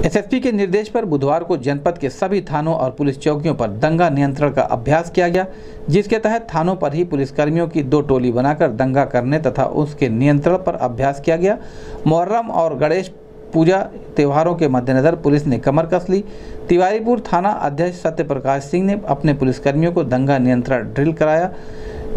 SSP के निर्देश पर बुधवार को जनपद के सभी थानों और पुलिस चौकियों पर दंगा नियंत्रण का अभ्यास किया गया, जिसके तहत थानों पर ही पुलिसकर्मियों की दो टोली बनाकर दंगा करने तथा उसके नियंत्रण पर अभ्यास किया गया। मुहर्रम और गणेश पूजा त्योहारों के मद्देनज़र पुलिस ने कमर कस ली। तिवारीपुर थाना अध्यक्ष सत्य प्रकाश सिंह ने अपने पुलिसकर्मियों को दंगा नियंत्रण ड्रिल कराया।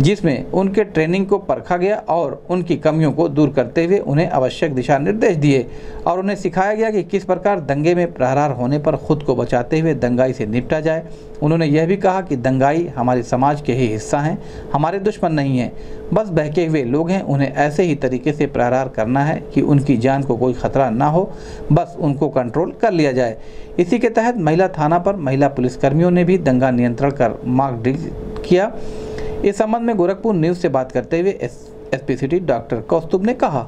जिसमें उनके ट्रेनिंग को परखा गया और उनकी कमियों को दूर करते हुए उन्हें आवश्यक दिशा निर्देश दिए और उन्हें सिखाया गया कि किस प्रकार दंगे में प्रहरार होने पर खुद को बचाते हुए दंगाई से निपटा जाए। उन्होंने यह भी कहा कि दंगाई हमारे समाज के ही हिस्सा हैं, हमारे दुश्मन नहीं हैं। बस बहके हुए लोग हैं, उन्हें ऐसे ही तरीके से प्रहरार करना है कि उनकी जान को कोई खतरा ना हो, बस उनको कंट्रोल कर लिया जाए। इसी के तहत महिला थाना पर महिला पुलिसकर्मियों ने भी दंगा नियंत्रण कर मार्क ड्रिल किया। इस संबंध में गोरखपुर न्यूज़ से बात करते हुए S, SP city doctor Kaustubh ने कहा।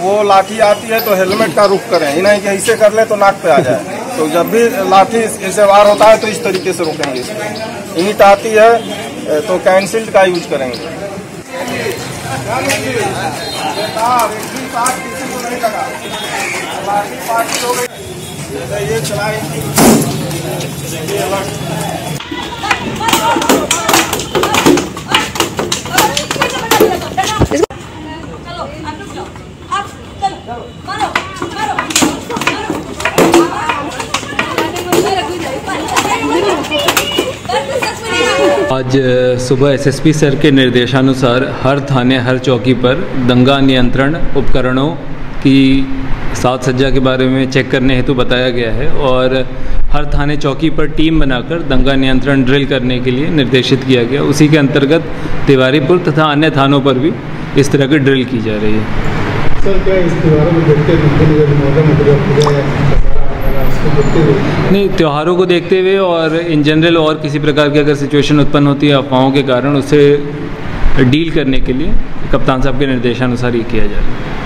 वो लाठी आती है तो हेलमेट का रुख करें। नहीं कि ऐसे कर ले तो नाक पे आ जाए। तो जब भी लाठी ऐसे वार होता है तो इस तरीके से रोकेंगे इसको। ईंट आती है तो कैंसिल्ड का यूज़ करेंगे। ये आज सुबह एसएसपी सर के निर्देशानुसार हर थाने, हर चौकी पर दंगा नियंत्रण उपकरणों की सात सज्जा के बारे में चेक करने हेतु बताया गया है और हर थाने चौकी पर टीम बनाकर दंगा नियंत्रण ड्रिल करने के लिए निर्देशित किया गया। उसी के अंतर्गत तिवारीपुर तथा अन्य थानों पर भी इस तरह की ड्रिल की जा रही है। सर, क्या इस नहीं, त्योहारों को देखते हुए और इन जनरल और किसी प्रकार की अगर सिचुएशन उत्पन्न होती है अफवाहों के कारण, उसे डील करने के लिए कप्तान साहब के निर्देशानुसार ये किया जा रहा है